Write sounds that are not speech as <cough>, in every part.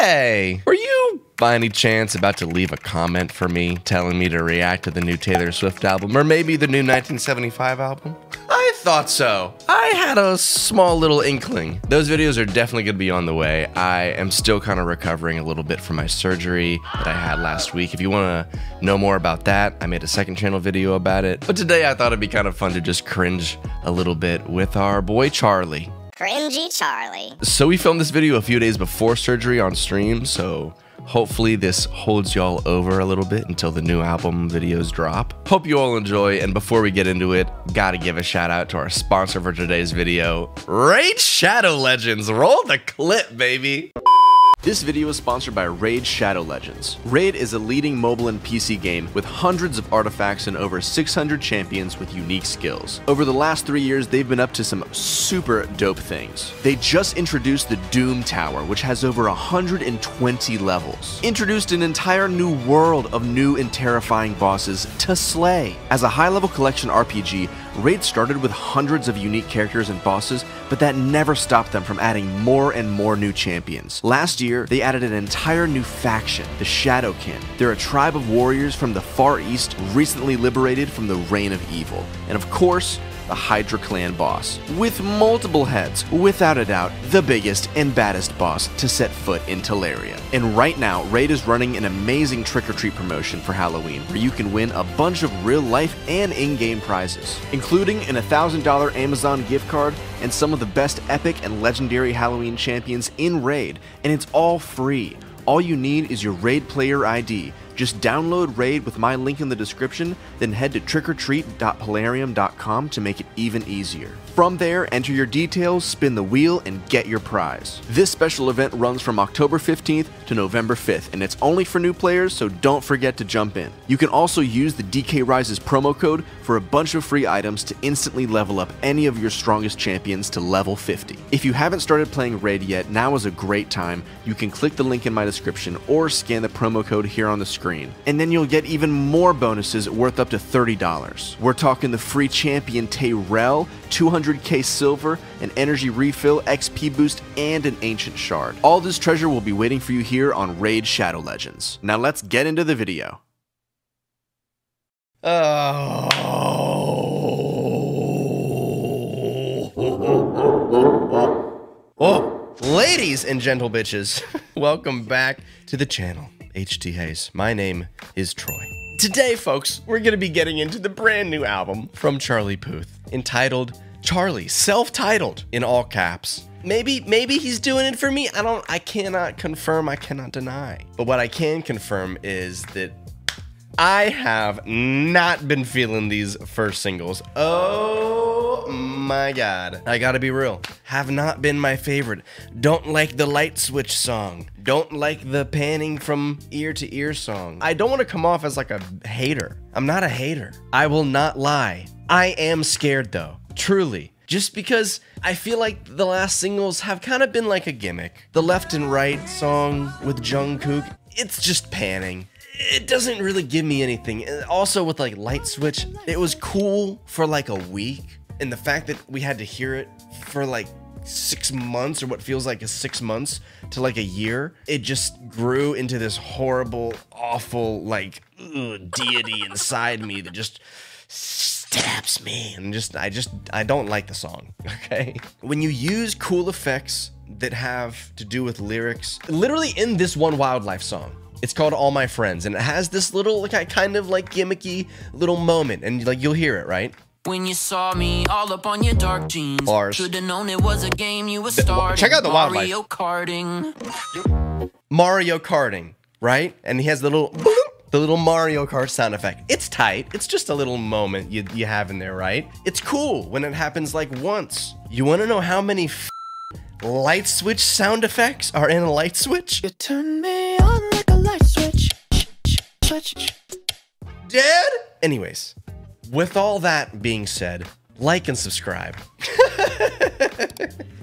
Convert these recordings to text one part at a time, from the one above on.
Hey, were you by any chance about to leave a comment for me telling me to react to the new Taylor Swift album or maybe the new 1975 album? I thought so. I had a small little inkling. Those videos are definitely going to be on the way. I am still kind of recovering a little bit from my surgery that I had last week. If you want to know more about that, I made a second channel video about it. But today I thought it'd be kind of fun to just cringe a little bit with our boy Charlie. Cringy Charlie. So we filmed this video a few days before surgery on stream, so hopefully this holds y'all over a little bit until the new album videos drop. Hope you all enjoy, and before we get into it, gotta give a shout out to our sponsor for today's video, Raid Shadow Legends. Roll the clip, baby. This video is sponsored by Raid Shadow Legends. Raid is a leading mobile and PC game with hundreds of artifacts and over 600 champions with unique skills. Over the last three years, they've been up to some super dope things. They just introduced the Doom Tower, which has over 120 levels. Introduced an entire new world of new and terrifying bosses to slay. As a high-level collection RPG, Raid started with hundreds of unique characters and bosses, but that never stopped them from adding more and more new champions. Last year, they added an entire new faction, the Shadowkin. They're a tribe of warriors from the Far East recently liberated from the reign of evil. And of course, the Hydra Clan boss. With multiple heads, without a doubt, the biggest and baddest boss to set foot in Teleria. And right now, Raid is running an amazing trick-or-treat promotion for Halloween where you can win a bunch of real-life and in-game prizes, including an $1,000 Amazon gift card and some of the best epic and legendary Halloween champions in Raid, and it's all free. All you need is your Raid player ID. Just download Raid with my link in the description, then head to trickortreat.plarium.com to make it even easier. From there, enter your details, spin the wheel, and get your prize. This special event runs from October 15th to November 5th, and it's only for new players, so don't forget to jump in. You can also use the DK Rises promo code for a bunch of free items to instantly level up any of your strongest champions to level 50. If you haven't started playing Raid yet, now is a great time. You can click the link in my description or scan the promo code here on the screen, and then you'll get even more bonuses worth up to $30. We're talking the free champion Tayrel, 200k silver, an energy refill, XP boost, and an ancient shard. All this treasure will be waiting for you here on Raid Shadow Legends. Now let's get into the video. Oh. <laughs> oh. Ladies and gentle bitches, <laughs> welcome back to the channel. HTHAZE. My name is Troy. Today, folks, we're going to be getting into the brand new album from Charlie Puth entitled Charlie, self-titled in all caps. Maybe maybe he's doing it for me. I don't I cannot confirm, I cannot deny. But what I can confirm is that I have not been feeling these first singles. Oh my god. I gotta be real. Have not been my favorite. Don't like the light switch song. Don't like the panning from ear to ear song. I don't want to come off as like a hater. I'm not a hater. I will not lie. I am scared though. Truly. Just because I feel like the last singles have kind of been like a gimmick. The left and right song with Jungkook, it's just panning it doesn't really give me anything. Also with like Light Switch, it was cool for like a week. And the fact that we had to hear it for like six months or what feels like a six months to like a year, it just grew into this horrible, awful, like ugh, deity inside me that just stabs me and just I just I don't like the song <laughs> okay when you use cool effects that have to do with lyrics literally in this one wildlife song it's called All My Friends, and it has this little like, kind of like gimmicky little moment, and like you'll hear it, right? When you saw me all up on your dark jeans, Bars. Should've known it was a game you were starting. Check out the Mario wildlife. karting. Mario karting, right? And he has the little the little Mario Kart sound effect. It's tight. It's just a little moment you you have in there, right? It's cool when it happens like once. You want to know how many light switch sound effects are in a light switch? You turn me on like a light switch. Switch. Dead? Anyways, with all that being said, like and subscribe. <laughs>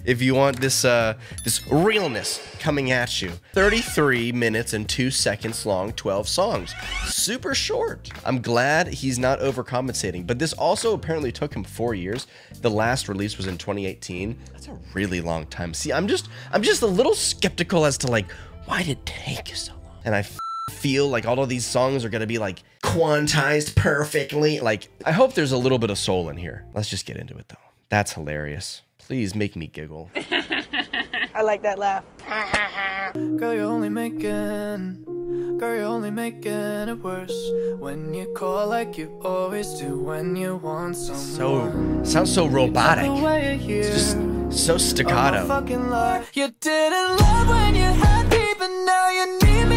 if you want this uh this realness coming at you. 33 minutes and 2 seconds long, 12 songs. Super short. I'm glad he's not overcompensating, but this also apparently took him 4 years. The last release was in 2018. That's a really long time. See, I'm just I'm just a little skeptical as to like why did it take so? And I f- feel like all of these songs are gonna be like quantized perfectly. Like, I hope there's a little bit of soul in here. Let's just get into it though. That's hilarious. Please make me giggle. <laughs> I like that laugh. Girl, you're only making, girl, you're only making it worse when you call like you always do when you want someone. So sounds so robotic. The way you hear Just so staccato. fucking. You didn't love when you had me, but now you need me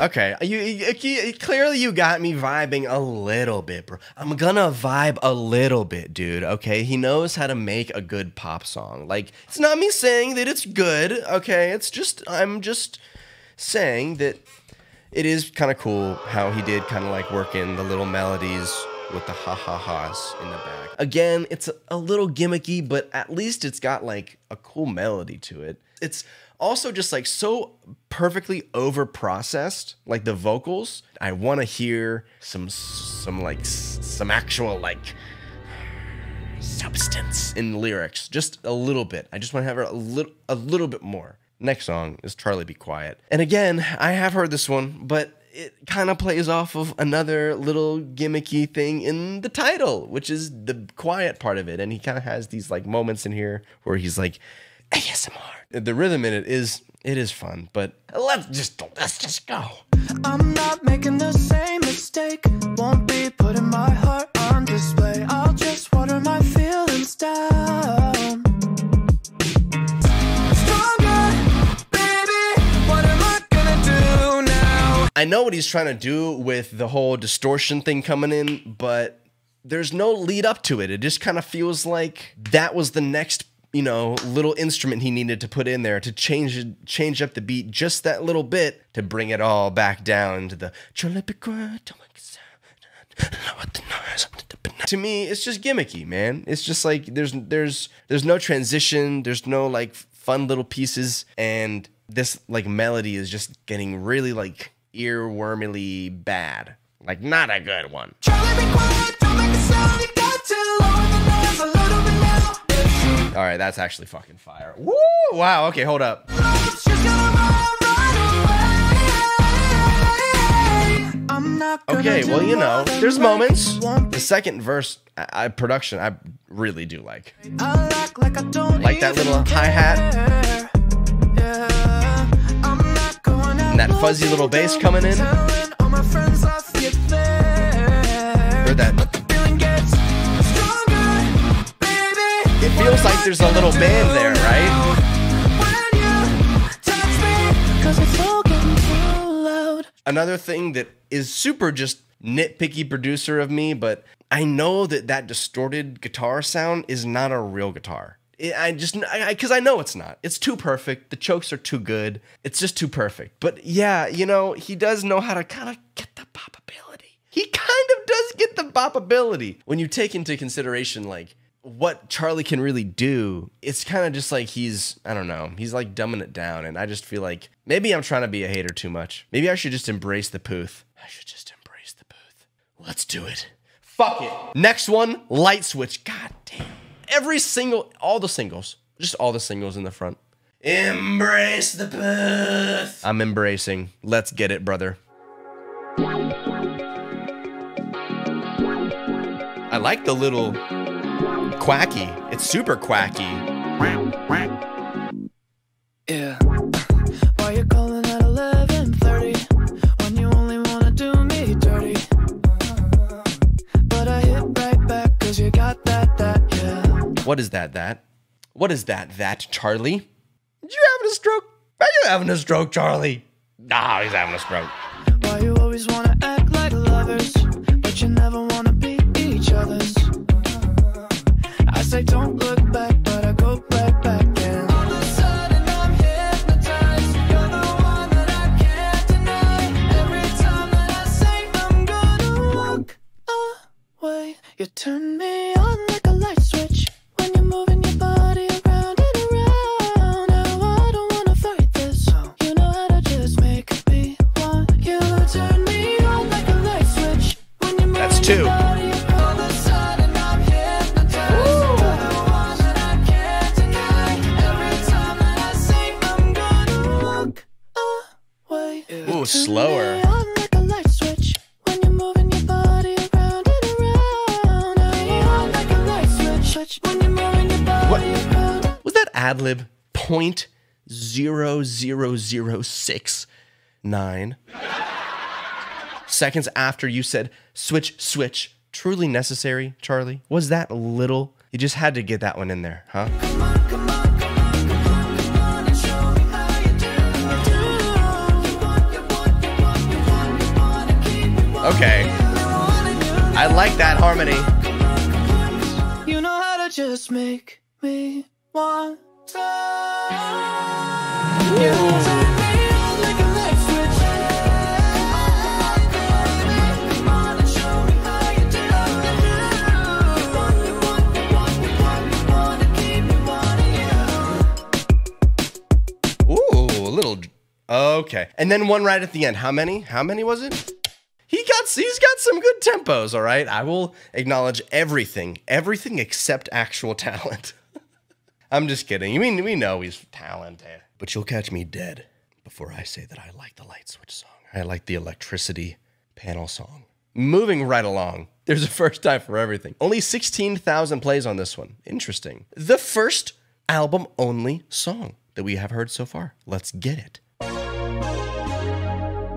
Okay, you, you, you- clearly you got me vibing a little bit, bro. I'm gonna vibe a little bit, dude. Okay, he knows how to make a good pop song. Like, it's not me saying that it's good. Okay, it's just I'm just saying that it is kind of cool how he did kind of like work in the little melodies with the ha ha ha's in the back. Again, it's a, little gimmicky, but at least it's got like a cool melody to it. It's also just like so perfectly over processed, like the vocals. I want to hear some some like some actual like substance in lyrics, just a little bit. I just want to have a little a little bit more. Next song is Charlie Be Quiet. And again, I have heard this one, but it kind of plays off of another little gimmicky thing in the title, which is the quiet part of it. And he kind of has these like moments in here where he's like ASMR. The rhythm in it is it is fun, but let's just let's just go. I'm not making the same mistake. Won't be putting my heart on display. I'll just water my feelings down. I know what he's trying to do with the whole distortion thing coming in, but there's no lead up to it. It just kind of feels like that was the next, you know, little instrument he needed to put in there to change change up the beat just that little bit to bring it all back down to the? To me, it's just gimmicky, man. It's just like there's there's there's no transition, there's no like fun little pieces, and this like melody is just getting really like earwormily bad. Like not a good one. All right, that's actually fucking fire. Woo! Wow. Okay, hold up. Okay, well, you know, there's moments. The second verse, I, I, production, I really do like. Like Like that little hi-hat. care. And that fuzzy little bass coming in. Heard that? It feels like there's a little band there, right? Another thing that is super just nitpicky producer of me, but I know that that distorted guitar sound is not a real guitar. I just because I, know it's not. It's too perfect. The chokes are too good. It's just too perfect. But yeah, you know he does know how to kind of get the popability. He kind of does get the popability when you take into consideration like what Charlie can really do. It's kind of just like he's I don't know. He's like dumbing it down, and I just feel like maybe I'm trying to be a hater too much. Maybe I should just embrace the pooth. I should just embrace the pooth. Let's do it. Fuck it. Next one, light switch. God damn. Every single, all the singles, just all the singles in the front. Embrace the pooth. I'm embracing. Let's get it, brother. I like the little quacky. It's super quacky. Yeah. What is that? That? What is that? That Charlie? Did you having a stroke? Are you having a stroke, Charlie? Nah, he's having a stroke. Why you always wanna act like lovers, but you never wanna be each other's? I say don't look back, but I go right back and all of a sudden I'm hypnotized. You're the one that I can't deny. Every time that I say I'm gonna walk away, you turn ad lib point zero zero zero six nine seconds after you said switch switch? Truly necessary, Charlie? Was that little? You just had to get that one in there, huh? Okay. I like that harmony. You know how to just make me want Okay, and then one right at the end. How many? How many was it? He got. He's got some good tempos. All right, I will acknowledge everything, everything except actual talent. <laughs> I'm just kidding. You mean we know he's talented, but you'll catch me dead before I say that I like the light switch song. I like the electricity panel song. Moving right along. There's a first time for everything. Only 16,000 plays on this one. Interesting. The first album only song that we have heard so far. Let's get it.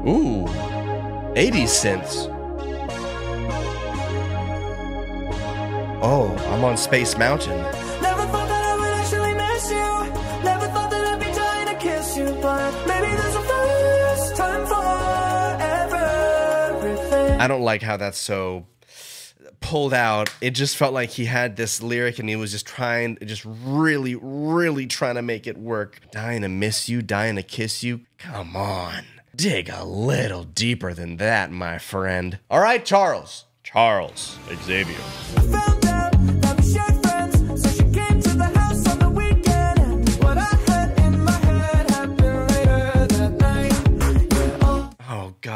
Ooh, 80 synths. Oh, I'm on Space Mountain. I don't like how that's so pulled out. It just felt like he had this lyric and he was just trying, just really, really trying to make it work. Dying to miss you, dying to kiss you. Come on. Dig a little deeper than that, my friend. All right, Charles. Charles Xavier.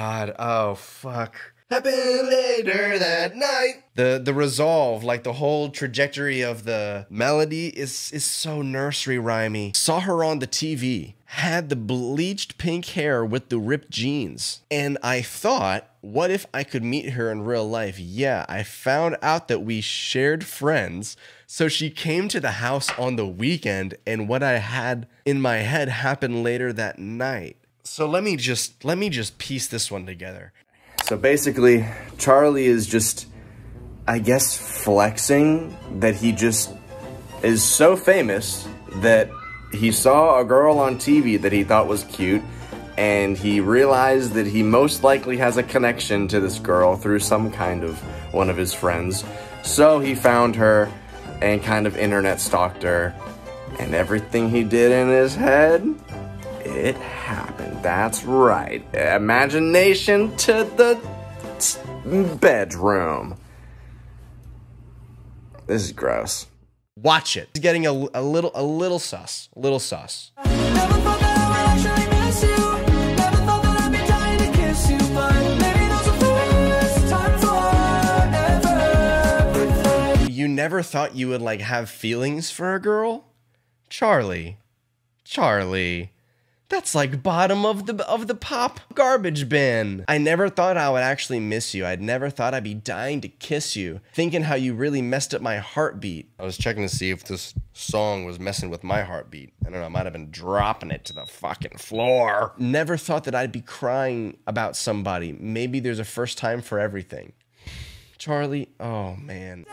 God. Oh fuck. Happened later that night. The the resolve, like the whole trajectory of the melody is is so nursery rhymey. Saw her on the TV, had the bleached pink hair with the ripped jeans. And I thought, what if I could meet her in real life? Yeah, I found out that we shared friends. So she came to the house on the weekend, and what I had in my head happened later that night. So let me just let me just piece this one together. So basically, Charlie is just I guess flexing that he just is so famous that he saw a girl on TV that he thought was cute and he realized that he most likely has a connection to this girl through some kind of one of his friends. So he found her and kind of internet stalked her and everything he did in his head it happened. That's right. Imagination to the bedroom. This is gross. Watch it. It's getting a, a little a little sus. A little sus. Never thought that I would actually miss you. Never thought that I'd be dying to kiss you. But maybe there's a first time for everything. You never thought you would like have feelings for a girl? Charlie. Charlie. That's like bottom of the of the pop garbage bin. I never thought I would actually miss you. I'd never thought I'd be dying to kiss you, thinking how you really messed up my heartbeat. I was checking to see if this song was messing with my heartbeat. I don't know, I might have been dropping it to the fucking floor. Never thought that I'd be crying about somebody. Maybe there's a first time for everything. Charlie, oh man.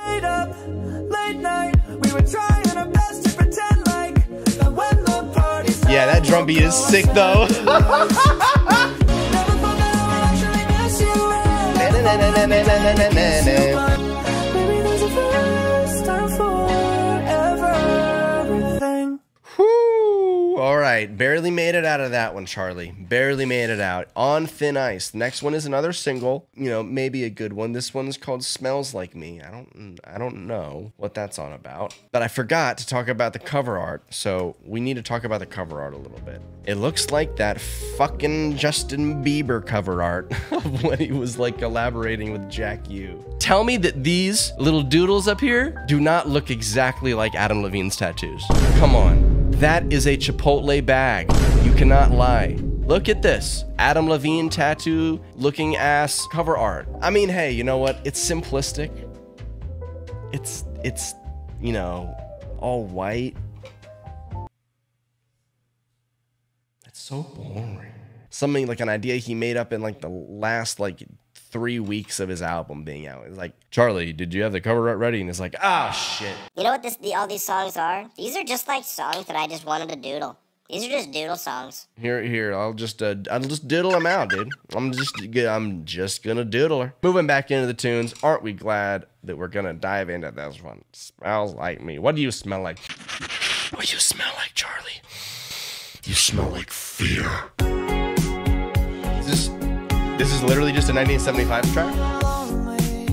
That drum beat is sick though. <laughs> Never thought that I would actually miss you. But maybe there's a first time for everything. All right, barely made it out of that one, Charlie. Barely made it out. On thin ice. Next one is another single. You know, maybe a good one. This one's called "Smells Like Me." I don't, I don't know what that's on about. But I forgot to talk about the cover art, so we need to talk about the cover art a little bit. It looks like that fucking Justin Bieber cover art <laughs> of when he was like collaborating with Jack Ü. Tell me that these little doodles up here do not look exactly like Adam Levine's tattoos. Come on. That is a Chipotle bag. You cannot lie. Look at this Adam Levine tattoo looking ass cover art. I mean, hey, you know what? It's simplistic. It's, it's, you know, all white. It's so boring. Something like an idea he made up in like the last like three weeks of his album being out. It's like, Charlie, did you have the cover art ready? And it's like, ah, shit. You know what this the, all these songs are? These are just like songs that I just wanted to doodle. These are just doodle songs. Here, here, I'll just, uh, I'll just diddle them out, dude. I'm just, I'm just gonna doodle her. Moving back into the tunes. Aren't we glad that we're gonna dive into this one? Smells like me. What do you smell like? What do you smell like, Charlie? You smell like fear. Is this, is literally just a 1975 track. lonely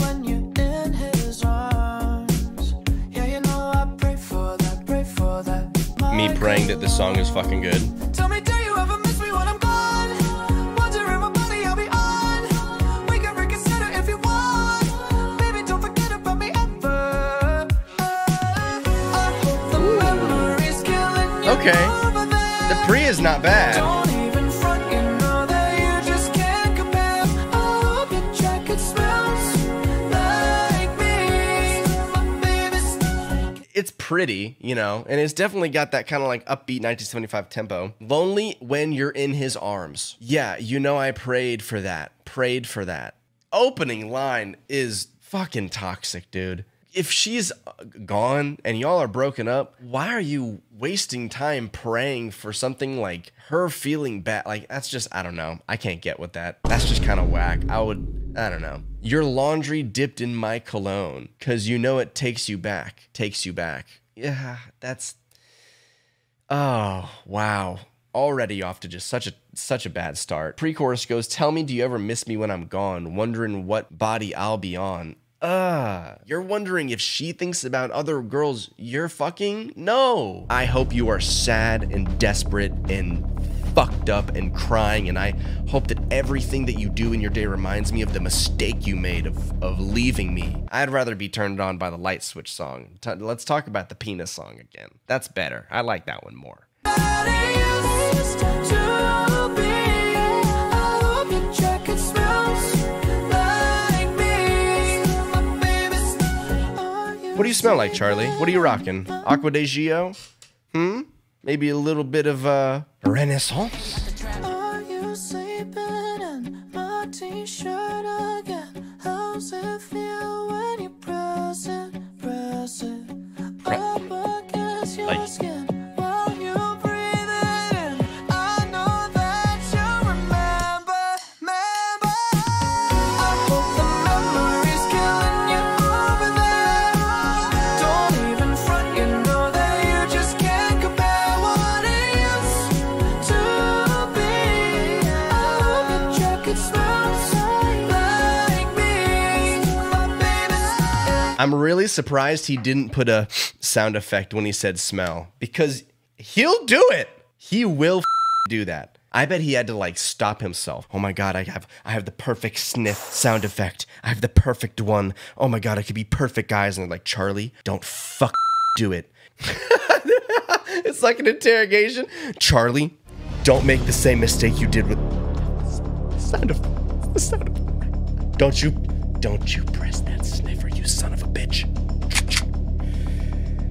when you're in his arms. Yeah, you know I pray for that, pray for that. Me praying that this song is fucking good. Tell me, you ever miss me when I'm pretty, you know, and it's definitely got that kind of like upbeat 1975 tempo. Lonely when you're in his arms. Yeah, you know, I prayed for that. Prayed for that. Opening line is fucking toxic, dude. If she's uh, gone and y'all are broken up, why are you wasting time praying for something like her feeling bad? Like, that's just, I don't know. I can't get with that. That's just kind of whack. I would, I don't know. Your laundry dipped in my cologne because you know it takes you back. Takes you back. Yeah, that's. Oh, wow. Already off to just such a such a bad start. Pre-chorus goes, "Tell me, do you ever miss me when I'm gone? Wondering what body I'll be on." Uh, you're wondering if she thinks about other girls you're fucking? No. I hope you are sad and desperate and fucked up and crying, and I hope that everything that you do in your day reminds me of the mistake you made of, of leaving me. I'd rather be turned on by the light switch song. T- let's talk about the penis song again. That's better. I like that one more. What do you smell like, Charlie? What are you rocking? Acqua di Gio? Hmm? Maybe a little bit of a Renaissance? I'm really surprised he didn't put a sound effect when he said smell because he'll do it. He will do that. I bet he had to like stop himself. Oh my god, I have I have the perfect sniff sound effect. I have the perfect one. Oh my god, I could be perfect guys and like, "Charlie, don't fuck do it." <laughs> it's like an interrogation. Charlie, don't make the same mistake you did with sound of the sound of Don't you don't you press that sniffer, you son of a bitch.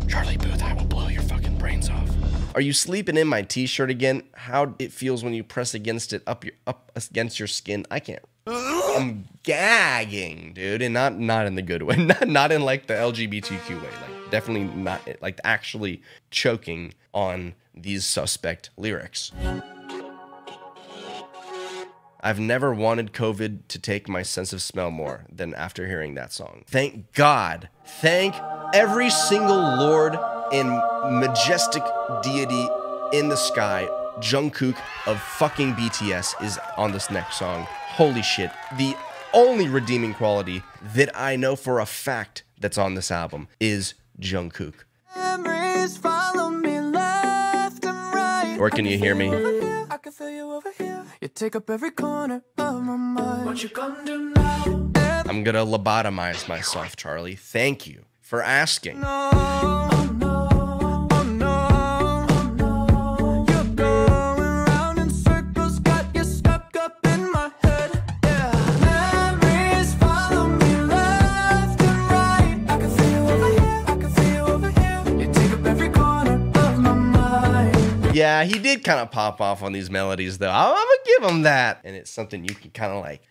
Charlie Puth, I will blow your fucking brains off. Are you sleeping in my t-shirt again? How it feels when you press against it up your up against your skin. I can't. I'm gagging, dude, and not not in the good way. <laughs> Not not in like the LGBTQ way. Like definitely not like actually choking on these suspect lyrics. I've never wanted COVID to take my sense of smell more than after hearing that song. Thank God. Thank every single Lord and majestic deity in the sky. Jungkook of fucking BTS is on this next song. Holy shit. The only redeeming quality that I know for a fact that's on this album is Jungkook. Memories follow me left and right. Or can you hear me? Take up every corner of my mind. What you gonna do now? I'm gonna lobotomize myself, Charlie. Thank you for asking. No, Yeah, he did kind of pop off on these melodies, though. I'm, I'm gonna give him that. And it's something you can kind of like,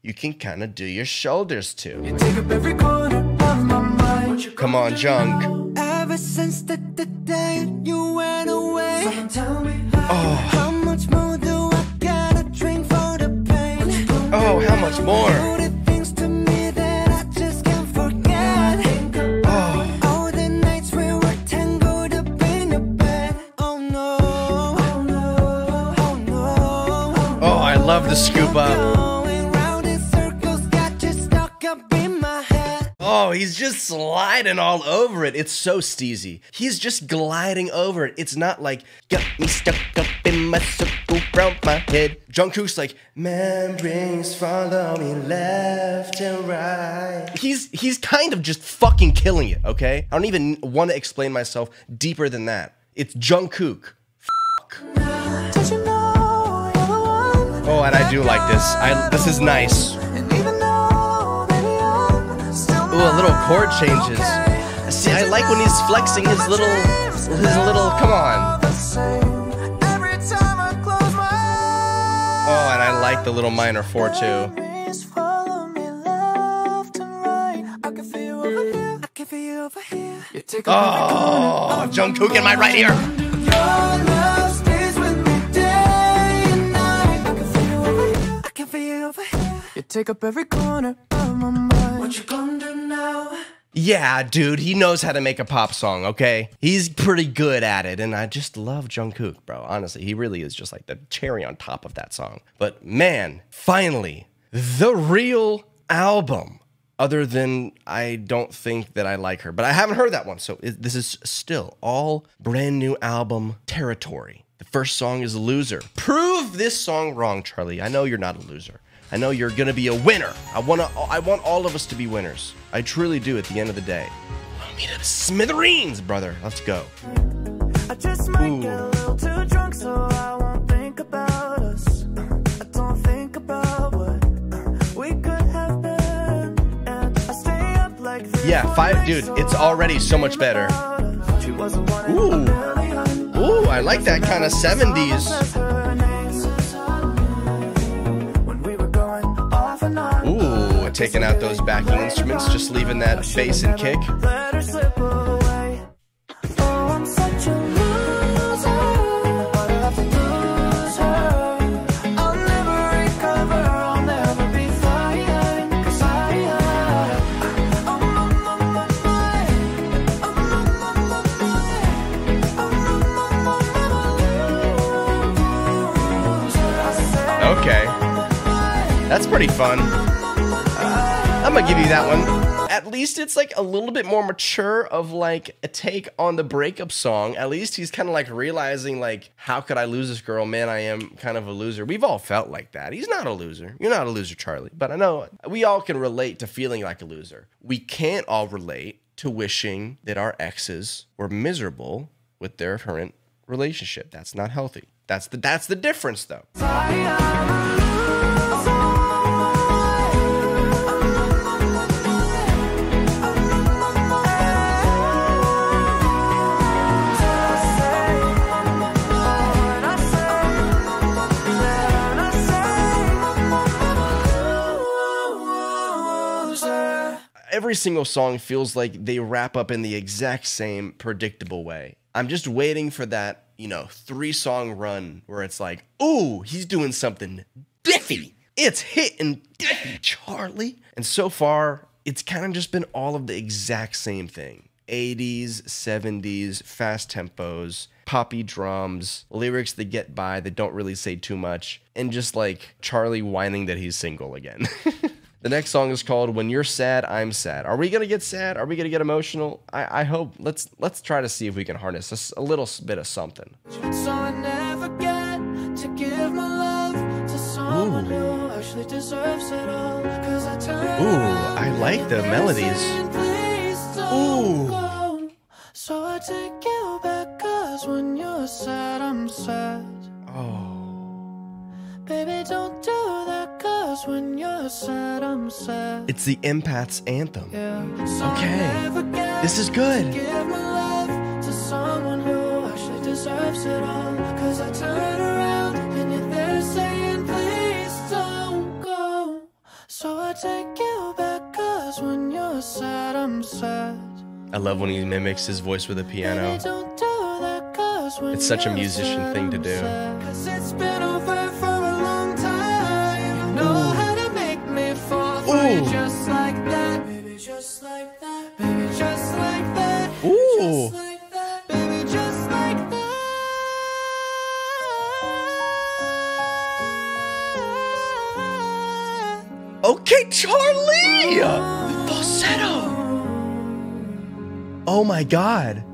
you can kind of do your shoulders to. Take up every corner of my mind. You Come on, Junk. Ever since the, the day you went away. Someone tell me how, Oh. how much more do I gotta drink for the pain? Oh, how much more? Sliding all over it. It's so steezy. He's just gliding over it. It's not like, got me stuck up in my circle around my head. Jungkook's like, memories follow me left and right. He's he's kind of just fucking killing it, okay? I don't even want to explain myself deeper than that. It's Jungkook. Did you know you're the one? Oh, and I do like this. I this is nice. Ooh, a little chord changes. See, I like when he's flexing his little, his little. Come on. the same. Every time I close my eyes. Oh, and I like the little minor four too. Memories follow me left and right. I can feel you over here. I can feel you over here. You take Oh, Jungkook in my right ear. Your love stays with me day and night. I can feel you over here. I can feel you over here. You take up every corner of my mind. What you gonna do now? Yeah, dude, he knows how to make a pop song, okay? He's pretty good at it, and I just love Jungkook, bro. Honestly, he really is just like the cherry on top of that song. But man, finally, the real album. Other than I don't think that I like her, but I haven't heard that one, so it, this is still all brand new album territory. The first song is a Loser. Prove this song wrong, Charlie. I know you're not a loser. I know you're gonna be a winner. I wanna I want all of us to be winners. I truly do at the end of the day. To smithereens, brother. Let's go. I just might Ooh. get a little too drunk, so I won't think about us. I don't think about what we could have been. And I stay up like this. Yeah, five dude, it's already so much better. She was the one in Ooh. Ooh, I like that kind of 70s. Taking out those backing instruments, just leaving that bass and kick. Okay. That's pretty fun. Gonna give you that one. At least it's like a little bit more mature of like a take on the breakup song. At least he's kind of like realizing like, how could I lose this girl? Man, I am kind of a loser. We've all felt like that. He's not a loser. You're not a loser, Charlie. But I know we all can relate to feeling like a loser. We can't all relate to wishing that our exes were miserable with their current relationship. That's not healthy. That's the that's the difference though. Every single song feels like they wrap up in the exact same predictable way. I'm just waiting for that, you know, three song run where it's like, ooh, he's doing something diffy. It's hitting diffy, Charlie. And so far, it's kind of just been all of the exact same thing 80s, 70s, fast tempos, poppy drums, lyrics that get by that don't really say too much, and just like Charlie whining that he's single again. <laughs> The next song is called "When You're Sad, I'm Sad." Are we gonna get sad? Are we gonna get emotional? I, I hope. Let's let's try to see if we can harness a little bit of something. So I never get to give my love to someone who actually deserves it all. 'Cause I Ooh, I like the melodies. Ooh. go." So I take you back, cause when you're sad, I'm sad. Oh, Baby, don't do that, cause when you're sad, I'm sad. it's the empath's anthem. Yeah. So Okay. This is good. give my love to someone who actually deserves it all. 'Cause I turn around and you're there saying, please don't go. So I take you back, cause when you're sad, I'm sad. I love when he mimics his voice with a Baby, piano. don't do that, cause when It's such a musician thing to do. Just like that. Baby, just like that. Baby, just like that. Ooh. Just like that. Baby, just like that. Okay, Charlie! The falsetto! Oh my god.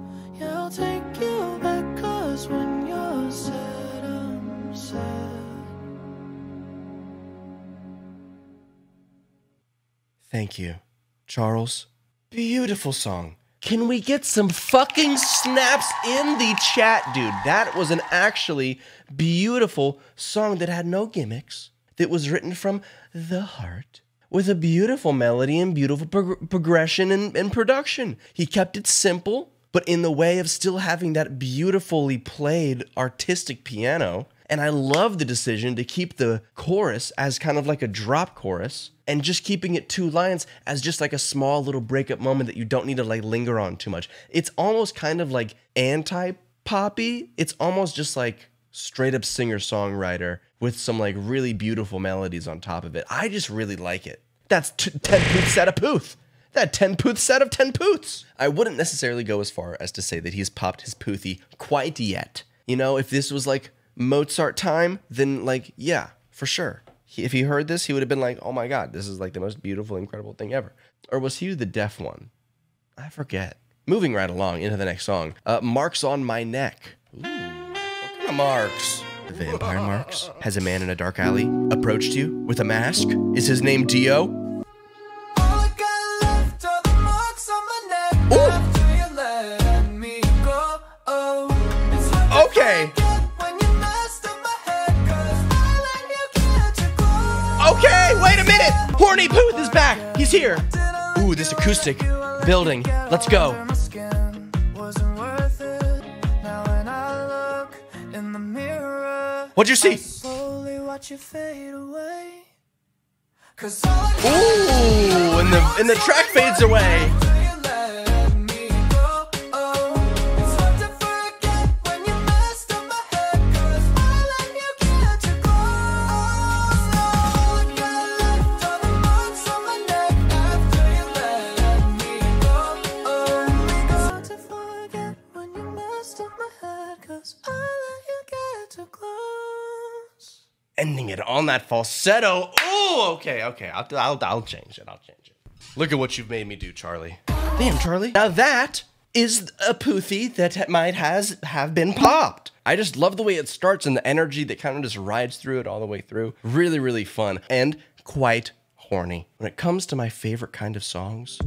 Thank you, Charles. Beautiful song. Can we get some fucking snaps in the chat, dude? That was an actually beautiful song that had no gimmicks, that was written from the heart, with a beautiful melody and beautiful prog- progression and, and production. He kept it simple, but in the way of still having that beautifully played artistic piano. And I love the decision to keep the chorus as kind of like a drop chorus and just keeping it two lines as just like a small little breakup moment that you don't need to like linger on too much. It's almost kind of like anti poppy. It's almost just like straight up singer songwriter with some like really beautiful melodies on top of it. I just really like it. That's t- 10 pooth set of pooth. That 10 pooth set of 10 pooths. I wouldn't necessarily go as far as to say that he's popped his poothy quite yet. You know, if this was like Mozart time, then like, yeah, for sure. He, if he heard this, he would have been like, oh my God, this is like the most beautiful, incredible thing ever. Or was he the deaf one? I forget. Moving right along into the next song. Uh, Marks on My Neck. Ooh, what kind of marks? The vampire marks. Has a man in a dark alley approached you with a mask? Is his name Dio? Horny is back. He's here. Ooh, this acoustic building. Let's go. My skin wasn't worth it. Now when I look in the mirror, What'd you see? Slowly watch you fade away. 'Cause all Ooh, and the and the track fades away. On that falsetto. Oh, okay, okay. I'll, I'll, I'll change it. I'll change it. Look at what you've made me do, Charlie. Damn, Charlie. Now that is a poothy that might has have been popped. I just love the way it starts and the energy that kind of just rides through it all the way through. Really, really fun and quite horny. When it comes to my favorite kind of songs,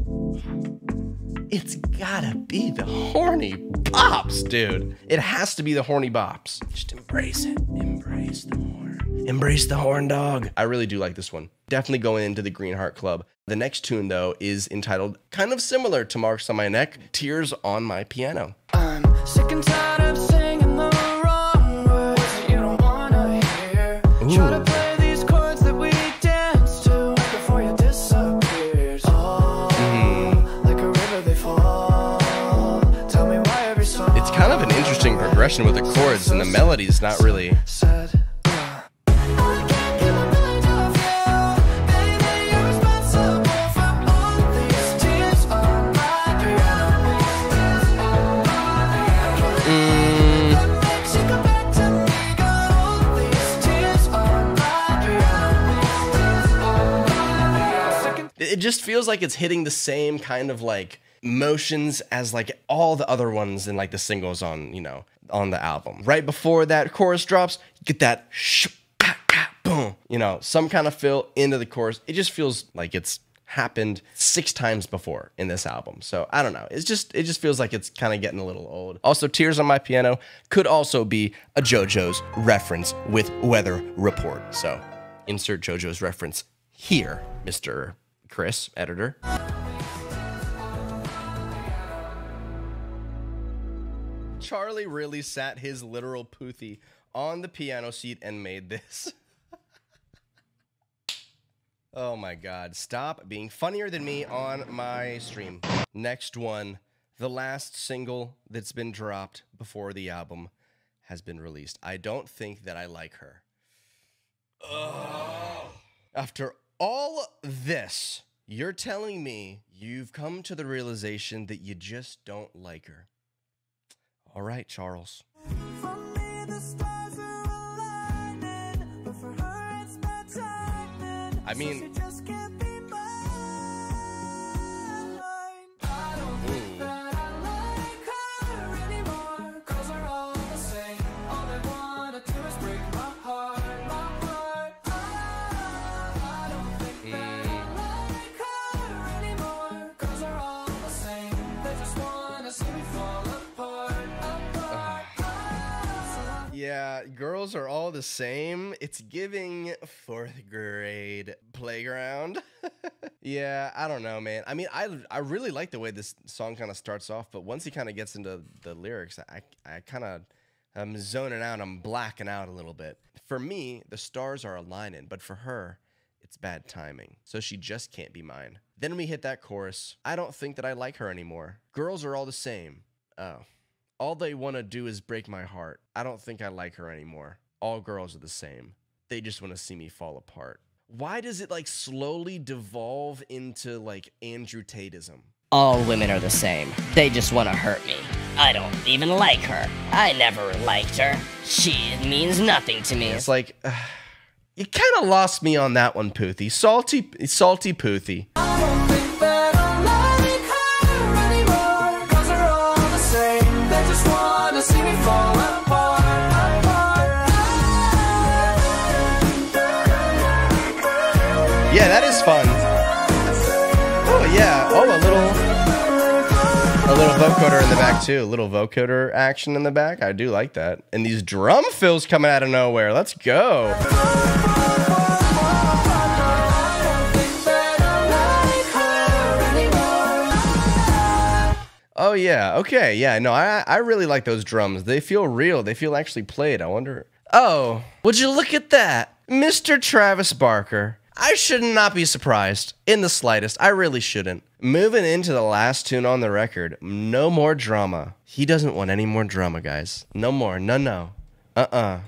it's gotta be the horny bops, dude. It has to be the horny bops. Just embrace it. Embrace the horn. Embrace the horn dog. I really do like this one. Definitely going into the Green Heart Club. The next tune, though, is entitled kind of similar to Marks on My Neck Tears on My Piano. Um, I'm sick and tired progression with the chords, and the melody's not really. Mm, it just feels like it's hitting the same kind of like motions as like all the other ones in like the singles on you know on the album. Right before that chorus drops you get that sh- ka- ka- boom you know some kind of fill into the chorus. It just feels like it's happened six times before in this album. So i don't know. It's just it just feels like it's kind of getting a little old. Also tears on my piano could also be a jojo's reference with weather report. So insert jojo's reference here mr chris editor Charlie really sat his literal poothy on the piano seat and made this. <laughs> oh my god. Stop being funnier than me on my stream. Next one. The last single that's been dropped before the album has been released. I don't think that I like her. Ugh. <sighs> After all this, you're telling me you've come to the realization that you just don't like her. All right, Charles. For me, girls are all the same. It's giving fourth grade playground. <laughs> yeah, I don't know, man. I mean, I I really like the way this song kind of starts off, but once he kind of gets into the lyrics, I I kind of I'm zoning out. I'm blacking out a little bit. For me, the stars are aligning, but for her, it's bad timing. So she just can't be mine. Then we hit that chorus. I don't think that I like her anymore. Girls are all the same. Oh. All they want to do is break my heart. I don't think I like her anymore. All girls are the same. They just want to see me fall apart. Why does it like slowly devolve into like Andrew Tateism? All women are the same. They just want to hurt me. I don't even like her. I never liked her. She means nothing to me. It's like <sighs> you kind of lost me on that one, Poothy. Salty, salty Poothy. Is fun. Oh yeah. Oh, a little, a little vocoder in the back too. A little vocoder action in the back. I do like that. And these drum fills coming out of nowhere. Let's go. Oh yeah. Okay. Yeah. No, I I really like those drums. They feel real. They feel actually played. I wonder. Oh, would you look at that, Mr. Travis Barker? I should not be surprised in the slightest. I really shouldn't. Moving into the last tune on the record, no more drama. He doesn't want any more drama, guys. No more. No, no. Uh uh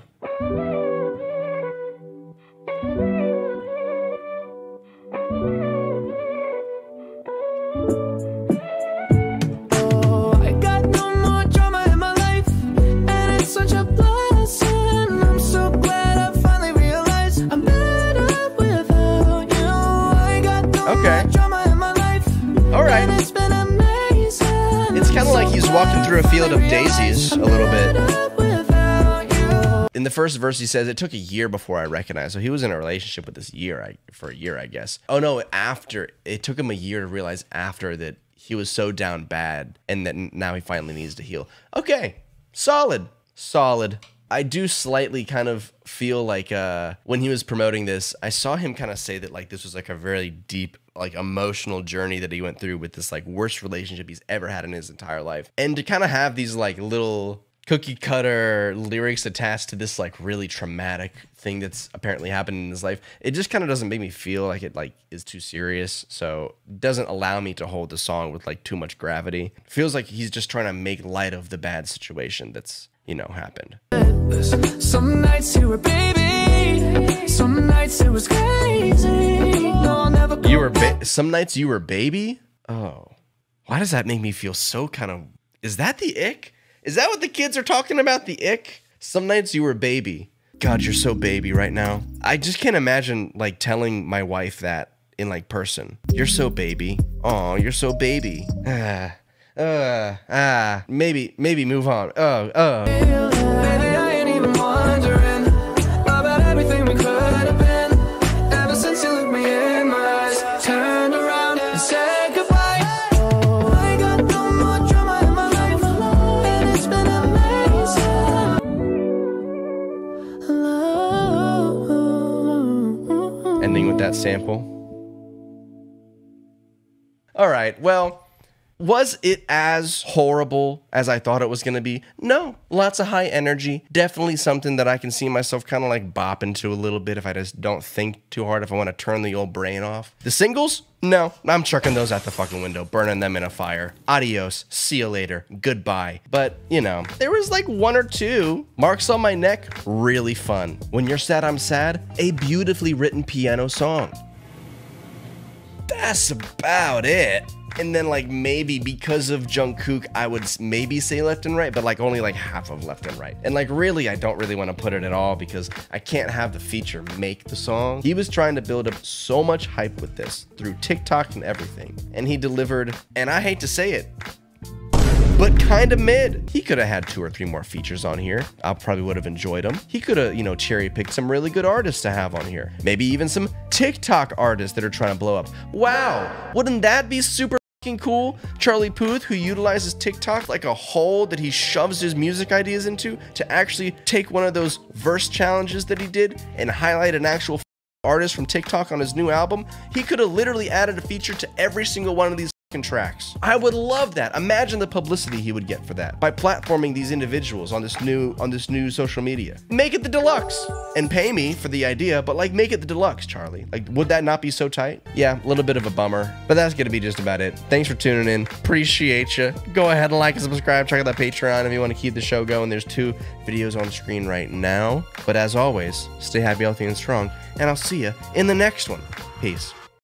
walking through a field of daisies a little bit. In the first verse, he says it took a year before I recognized. So he was in a relationship with this year, I, for a year, I guess. Oh no, after it took him a year to realize after that he was so down bad, and that now he finally needs to heal. Okay, solid, solid. I do slightly kind of feel like uh, when he was promoting this, I saw him kind of say that like this was like a very deep, like emotional journey that he went through with this like worst relationship he's ever had in his entire life, and to kind of have these like little cookie cutter lyrics attached to this like really traumatic thing that's apparently happened in his life it just kind of doesn't make me feel like it like is too serious. So doesn't allow me to hold the song with like too much gravity. Feels like he's just trying to make light of the bad situation that's you know happened. Some nights you were baby, some nights it was crazy. No, I'll never go you were ba- some nights you were baby? Oh. Why does that make me feel so kind of is that the ick? Is that what the kids are talking about the ick? Some nights you were baby. God you're so baby right now. I just can't imagine like telling my wife that in like person. You're so baby. Oh you're so baby. Ah <sighs> uh ah maybe maybe move on. Oh oh All right. Well, Was it as horrible as I thought it was going to be? No. Lots of high energy. Definitely something that I can see myself kind of like bopping to a little bit if I just don't think too hard, if I want to turn the old brain off. The singles? No, I'm chucking those out the fucking window, burning them in a fire. Adios, see you later, goodbye. But, you know, there was like one or two. Marks on My Neck, really fun. When You're Sad, I'm Sad, a beautifully written piano song. That's about it. And then like maybe because of Jungkook, I would maybe say left and right, but like only like half of left and right. And like really, I don't really want to put it at all because I can't have the feature make the song. He was trying to build up so much hype with this through TikTok and everything, and he delivered. And I hate to say it, but kind of mid. He could have had two or three more features on here. I probably would have enjoyed them. He could have, you know, cherry picked some really good artists to have on here. Maybe even some TikTok artists that are trying to blow up. Wow, wouldn't that be super cool? Charlie Puth, who utilizes TikTok like a hole that he shoves his music ideas into, to actually take one of those verse challenges that he did and highlight an actual artist from TikTok on his new album. He could have literally added a feature to every single one of these tracks. I would love that. Imagine the publicity he would get for that by platforming these individuals on this new on this new social media. Make it the deluxe and pay me for the idea, but like make it the deluxe, Charlie. Like would that not be so tight? Yeah, a little bit of a bummer, but that's gonna be just about it. Thanks for tuning in. Appreciate you. Go ahead and like and subscribe. Check out that Patreon if you want to keep the show going. There's two videos on screen right now. But as always, stay happy, healthy, and strong, and I'll see you in the next one. Peace.